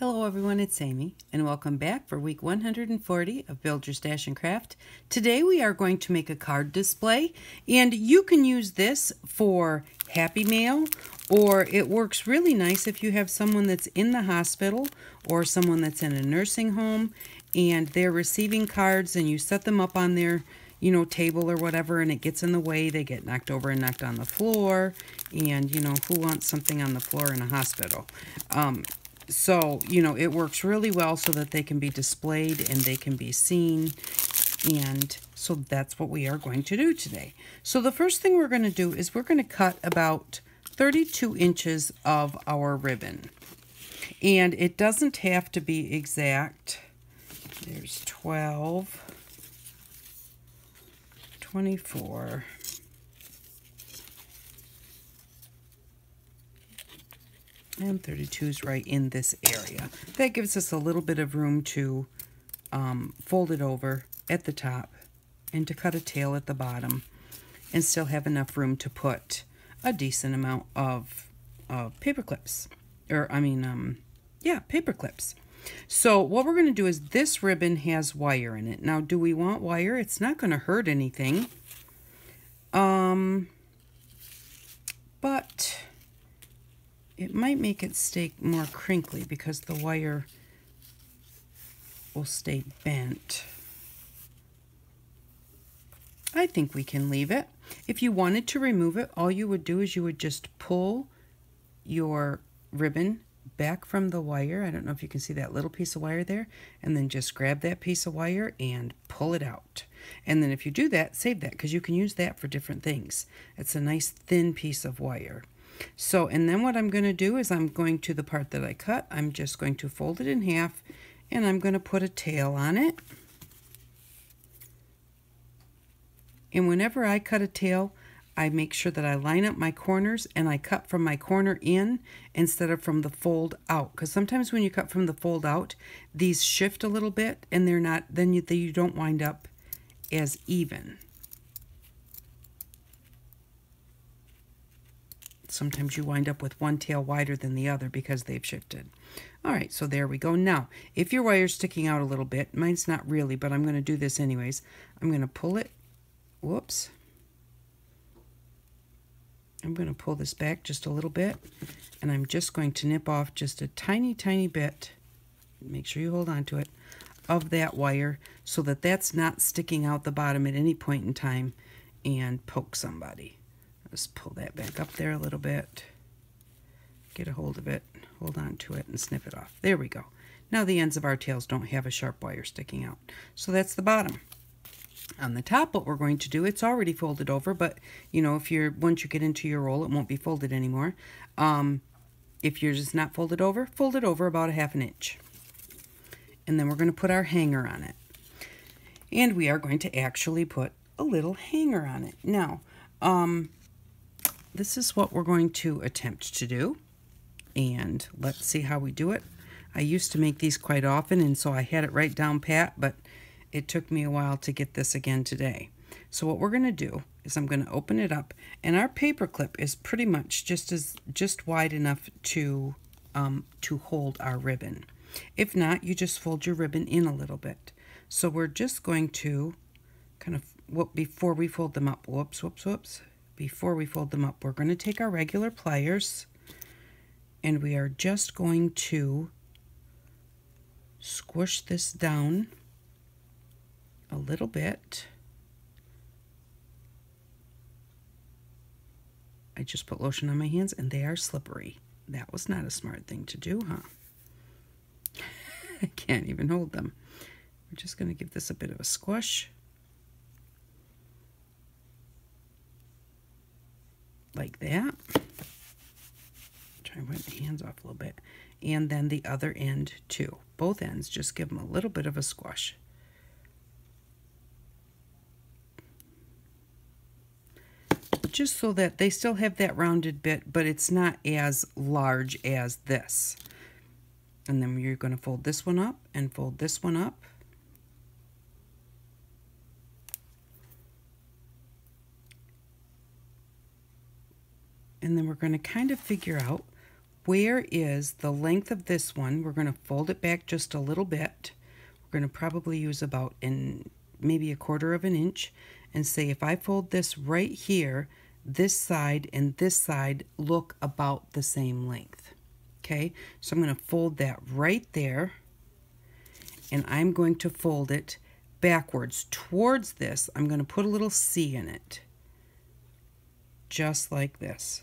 Hello everyone, it's Amy, and welcome back for week 140 of Build Your Stash and Craft. Today we are going to make a card display, and you can use this for Happy Mail, or it works really nice if you have someone that's in the hospital or someone that's in a nursing home, and they're receiving cards, and you set them up on their you know, table or whatever, and it gets in the way. They get knocked over and knocked on the floor, and, you know, who wants something on the floor in a hospital? Um, so, you know, it works really well so that they can be displayed and they can be seen. And so that's what we are going to do today. So the first thing we're going to do is we're going to cut about 32 inches of our ribbon. And it doesn't have to be exact. There's 12, 24, and 32 is right in this area. That gives us a little bit of room to um, fold it over at the top and to cut a tail at the bottom and still have enough room to put a decent amount of uh, paper clips. Or, I mean, um, yeah, paper clips. So what we're going to do is this ribbon has wire in it. Now, do we want wire? It's not going to hurt anything. Um, but it might make it stay more crinkly because the wire will stay bent. I think we can leave it. If you wanted to remove it, all you would do is you would just pull your ribbon back from the wire. I don't know if you can see that little piece of wire there. And then just grab that piece of wire and pull it out. And then if you do that, save that because you can use that for different things. It's a nice thin piece of wire. So, and then what I'm going to do is I'm going to the part that I cut, I'm just going to fold it in half and I'm going to put a tail on it. And whenever I cut a tail, I make sure that I line up my corners and I cut from my corner in instead of from the fold out. Because sometimes when you cut from the fold out, these shift a little bit and they're not, then you, they, you don't wind up as even. Sometimes you wind up with one tail wider than the other because they've shifted. All right, so there we go. Now, if your wire's sticking out a little bit, mine's not really, but I'm going to do this anyways. I'm going to pull it. Whoops. I'm going to pull this back just a little bit, and I'm just going to nip off just a tiny, tiny bit. Make sure you hold on to it of that wire so that that's not sticking out the bottom at any point in time and poke somebody. Just pull that back up there a little bit. Get a hold of it, hold on to it, and snip it off. There we go. Now the ends of our tails don't have a sharp wire sticking out. So that's the bottom. On the top, what we're going to do, it's already folded over, but you know, if you're once you get into your roll, it won't be folded anymore. Um, if yours is not folded over, fold it over about a half an inch. And then we're going to put our hanger on it. And we are going to actually put a little hanger on it. Now, um, this is what we're going to attempt to do. And let's see how we do it. I used to make these quite often, and so I had it right down pat, but it took me a while to get this again today. So what we're going to do is I'm going to open it up, and our paper clip is pretty much just as just wide enough to um, to hold our ribbon. If not, you just fold your ribbon in a little bit. So we're just going to kind of, what before we fold them up, whoops, whoops, whoops, before we fold them up, we're going to take our regular pliers and we are just going to squish this down a little bit. I just put lotion on my hands and they are slippery. That was not a smart thing to do, huh? I can't even hold them. We're just going to give this a bit of a squish. Like that. Try and wipe my hands off a little bit. And then the other end too. Both ends, just give them a little bit of a squash. Just so that they still have that rounded bit, but it's not as large as this. And then you're going to fold this one up and fold this one up. And then we're going to kind of figure out where is the length of this one? We're going to fold it back just a little bit. We're going to probably use about in maybe a quarter of an inch and say if I fold this right here, this side and this side look about the same length. Okay, so I'm going to fold that right there and I'm going to fold it backwards towards this. I'm going to put a little C in it, just like this.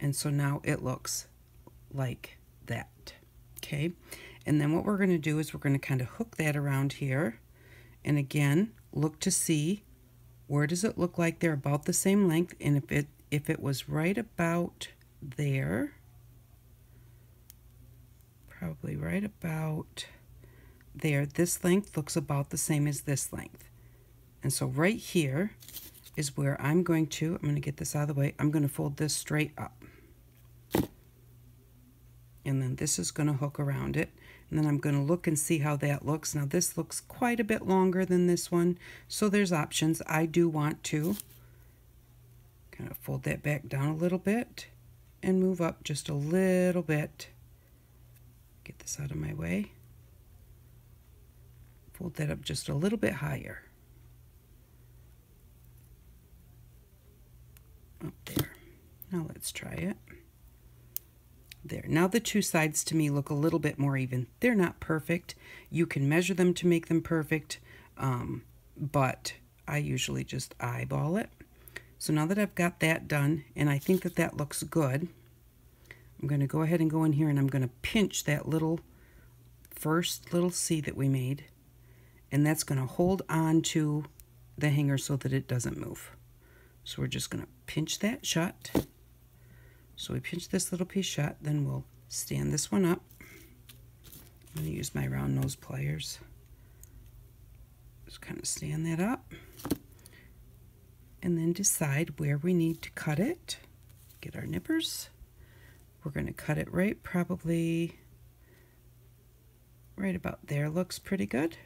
And so now it looks like that. Okay, and then what we're going to do is we're going to kind of hook that around here. And again, look to see where does it look like they're about the same length. And if it if it was right about there, probably right about there, this length looks about the same as this length. And so right here is where I'm going to, I'm going to get this out of the way, I'm going to fold this straight up. And then this is going to hook around it. And then I'm going to look and see how that looks. Now this looks quite a bit longer than this one, so there's options. I do want to kind of fold that back down a little bit and move up just a little bit. Get this out of my way. Fold that up just a little bit higher. Up there. Now let's try it. There. Now the two sides to me look a little bit more even. They're not perfect. You can measure them to make them perfect, um, but I usually just eyeball it. So now that I've got that done, and I think that that looks good, I'm going to go ahead and go in here and I'm going to pinch that little first little C that we made, and that's going to hold on to the hanger so that it doesn't move. So we're just going to pinch that shut. So we pinch this little piece shut, then we'll stand this one up. I'm going to use my round nose pliers. Just kind of stand that up. And then decide where we need to cut it. Get our nippers. We're going to cut it right probably right about there looks pretty good.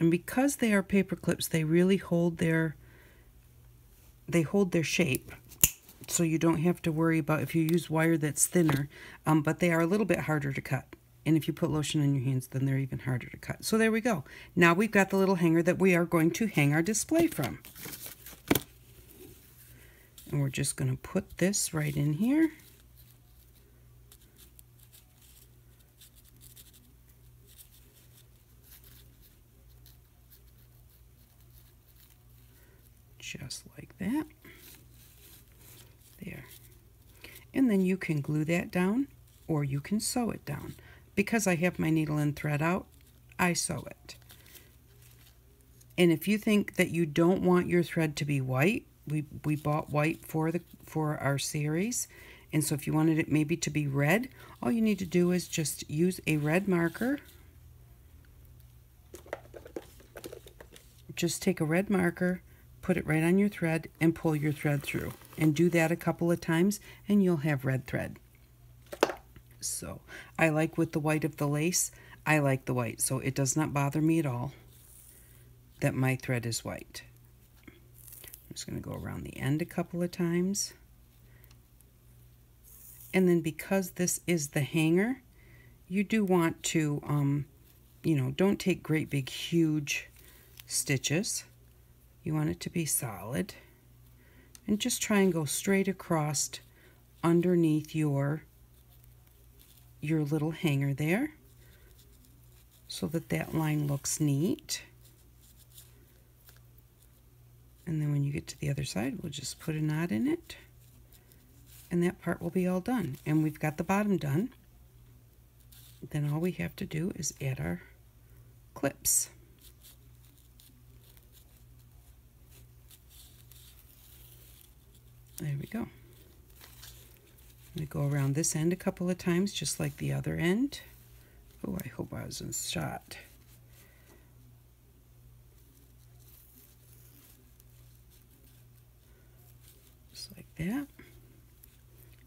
And because they are paper clips, they really hold their they hold their shape. So you don't have to worry about if you use wire that's thinner, um, but they are a little bit harder to cut. And if you put lotion on your hands, then they're even harder to cut. So there we go. Now we've got the little hanger that we are going to hang our display from. And we're just going to put this right in here. Just like that. There. And then you can glue that down or you can sew it down. Because I have my needle and thread out, I sew it. And if you think that you don't want your thread to be white, we, we bought white for the for our series. And so if you wanted it maybe to be red, all you need to do is just use a red marker. Just take a red marker put it right on your thread and pull your thread through. And do that a couple of times and you'll have red thread. So I like with the white of the lace, I like the white. So it does not bother me at all that my thread is white. I'm just going to go around the end a couple of times. And then because this is the hanger, you do want to, um, you know, don't take great big huge stitches. You want it to be solid. And just try and go straight across underneath your, your little hanger there so that that line looks neat. And then when you get to the other side, we'll just put a knot in it. And that part will be all done. And we've got the bottom done. Then all we have to do is add our clips. There we go. We go around this end a couple of times, just like the other end. Oh, I hope I was in shot. Just like that.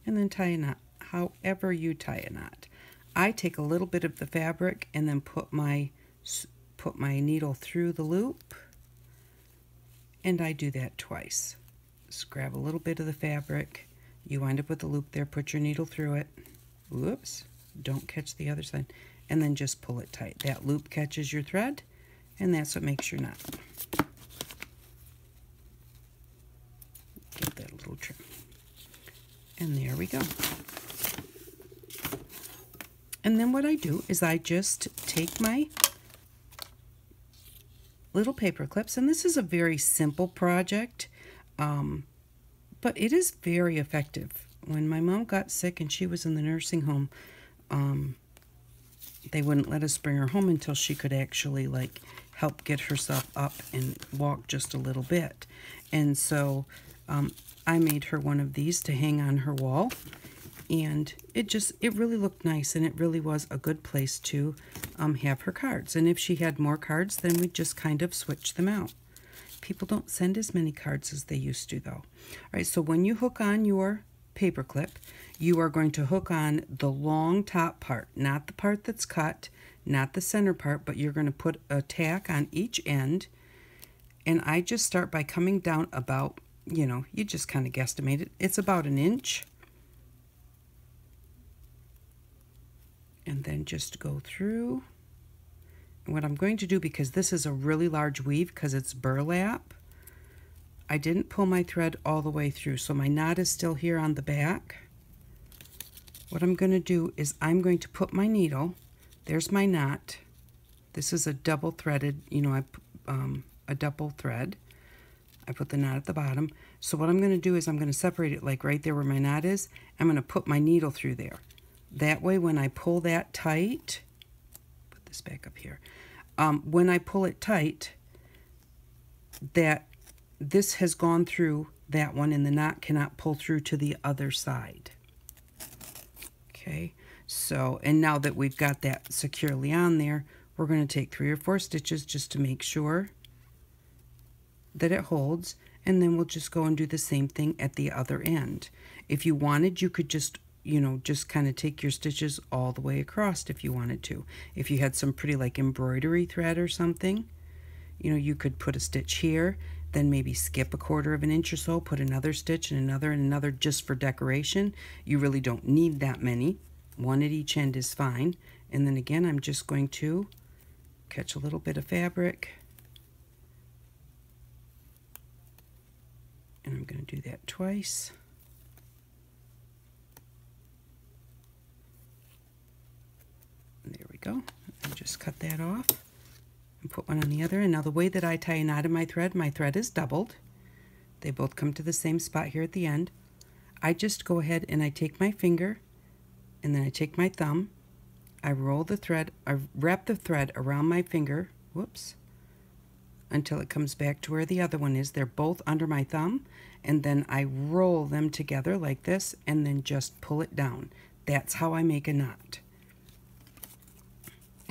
And then tie a knot, however you tie a knot. I take a little bit of the fabric and then put my put my needle through the loop And I do that twice. Just grab a little bit of the fabric. You wind up with a loop there, put your needle through it. Whoops, don't catch the other side. And then just pull it tight. That loop catches your thread, and that's what makes your knot. Give that little trim. And there we go. And then what I do is I just take my little paper clips, and this is a very simple project, um, but it is very effective. When my mom got sick and she was in the nursing home, um, they wouldn't let us bring her home until she could actually like help get herself up and walk just a little bit. And so um, I made her one of these to hang on her wall and it just it really looked nice and it really was a good place to um, have her cards and if she had more cards then we'd just kind of switch them out people don't send as many cards as they used to though. All right so when you hook on your paper clip you are going to hook on the long top part not the part that's cut not the center part but you're going to put a tack on each end. And I just start by coming down about you know you just kind of guesstimate it. It's about an inch. And then just go through. What I'm going to do, because this is a really large weave because it's burlap, I didn't pull my thread all the way through, so my knot is still here on the back. What I'm going to do is I'm going to put my needle, there's my knot. This is a double threaded, you know, I um, a double thread. I put the knot at the bottom. So what I'm going to do is I'm going to separate it like right there where my knot is. I'm going to put my needle through there. That way when I pull that tight, this back up here, um, when I pull it tight, that this has gone through that one and the knot cannot pull through to the other side. Okay, so, and now that we've got that securely on there, we're going to take three or four stitches just to make sure that it holds, and then we'll just go and do the same thing at the other end. If you wanted, you could just you know, just kind of take your stitches all the way across if you wanted to. If you had some pretty like embroidery thread or something, you know, you could put a stitch here, then maybe skip a quarter of an inch or so, put another stitch and another and another just for decoration. You really don't need that many. One at each end is fine. And then again, I'm just going to catch a little bit of fabric. And I'm going to do that twice. There we go. And just cut that off and put one on the other. And now the way that I tie a knot in my thread, my thread is doubled. They both come to the same spot here at the end. I just go ahead and I take my finger and then I take my thumb. I roll the thread, I wrap the thread around my finger, whoops, until it comes back to where the other one is. They're both under my thumb and then I roll them together like this and then just pull it down. That's how I make a knot.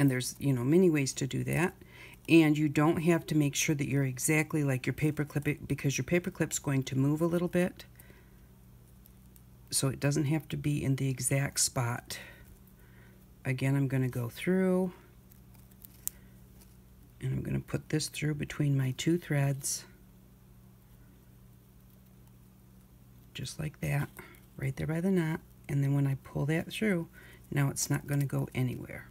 And there's, you know, many ways to do that. And you don't have to make sure that you're exactly like your paper clip because your paper clip's going to move a little bit. So it doesn't have to be in the exact spot. Again, I'm going to go through and I'm going to put this through between my two threads. Just like that, right there by the knot. And then when I pull that through, now it's not going to go anywhere.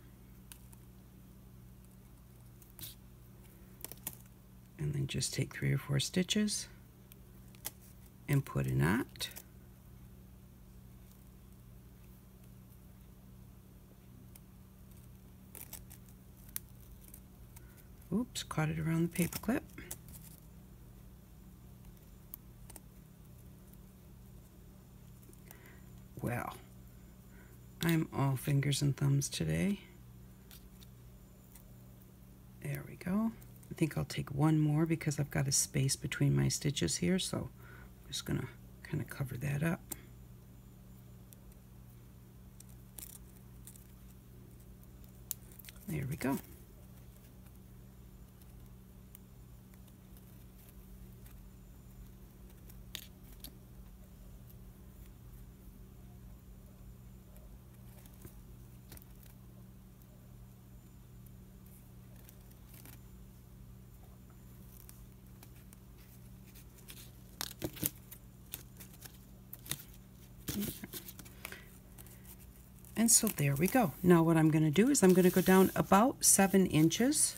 And then just take three or four stitches and put a knot. Oops, caught it around the paper clip. Well, I'm all fingers and thumbs today. There we go. I think I'll take one more because I've got a space between my stitches here, so I'm just going to kind of cover that up. There we go. And so there we go. Now what I'm going to do is I'm going to go down about seven inches.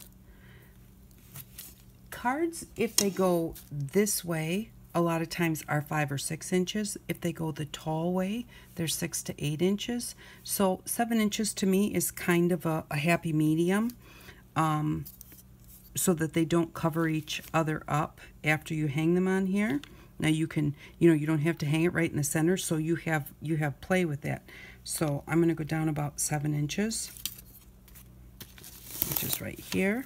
Cards, if they go this way, a lot of times are five or six inches. If they go the tall way, they're six to eight inches. So seven inches to me is kind of a, a happy medium um, so that they don't cover each other up after you hang them on here. Now you can, you know, you don't have to hang it right in the center, so you have you have play with that. So I'm going to go down about seven inches, which is right here.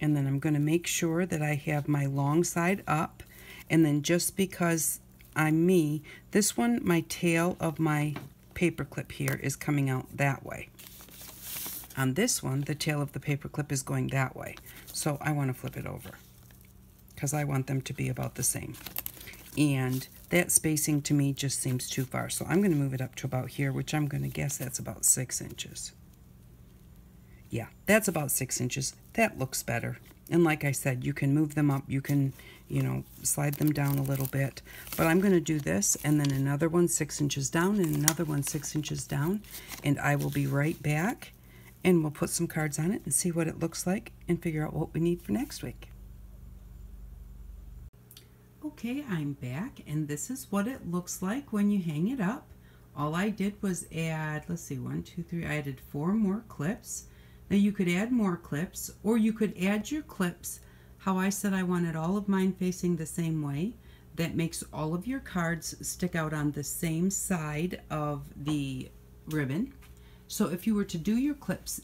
And then I'm going to make sure that I have my long side up and then just because I'm me, this one, my tail of my paper clip here is coming out that way. On this one, the tail of the paper clip is going that way. So I want to flip it over because I want them to be about the same. And that spacing to me just seems too far. So I'm going to move it up to about here, which I'm going to guess that's about six inches. Yeah, that's about six inches. That looks better. And like I said, you can move them up. You can, you know, slide them down a little bit. But I'm going to do this and then another one six inches down and another one six inches down. And I will be right back and we'll put some cards on it and see what it looks like and figure out what we need for next week. Okay, I'm back and this is what it looks like when you hang it up. All I did was add, let's see, one, two, three, I added four more clips now you could add more clips or you could add your clips how I said I wanted all of mine facing the same way. That makes all of your cards stick out on the same side of the ribbon. So if you were to do your clips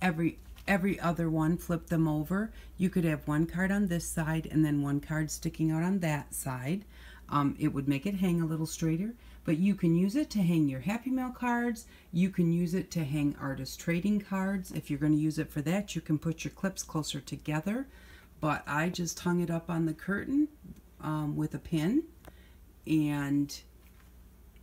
every every other one, flip them over, you could have one card on this side and then one card sticking out on that side. Um, it would make it hang a little straighter but you can use it to hang your Happy Mail cards. You can use it to hang artist trading cards. If you're going to use it for that, you can put your clips closer together. But I just hung it up on the curtain um, with a pin. And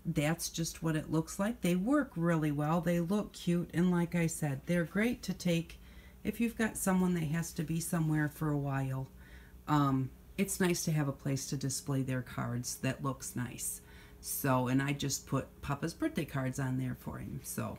that's just what it looks like. They work really well. They look cute. And like I said, they're great to take if you've got someone that has to be somewhere for a while. Um, it's nice to have a place to display their cards that looks nice. So, and I just put Papa's birthday cards on there for him. So,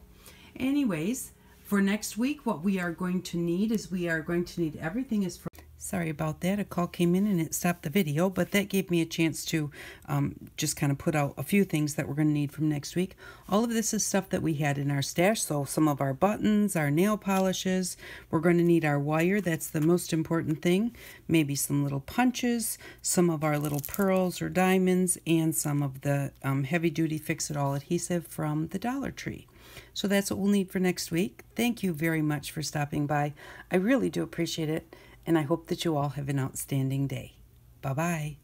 anyways, for next week, what we are going to need is we are going to need everything is for Sorry about that. A call came in and it stopped the video, but that gave me a chance to um, just kind of put out a few things that we're going to need from next week. All of this is stuff that we had in our stash, so some of our buttons, our nail polishes. We're going to need our wire. That's the most important thing. Maybe some little punches, some of our little pearls or diamonds, and some of the um, heavy-duty Fix-It-All adhesive from the Dollar Tree. So that's what we'll need for next week. Thank you very much for stopping by. I really do appreciate it and I hope that you all have an outstanding day. Bye bye.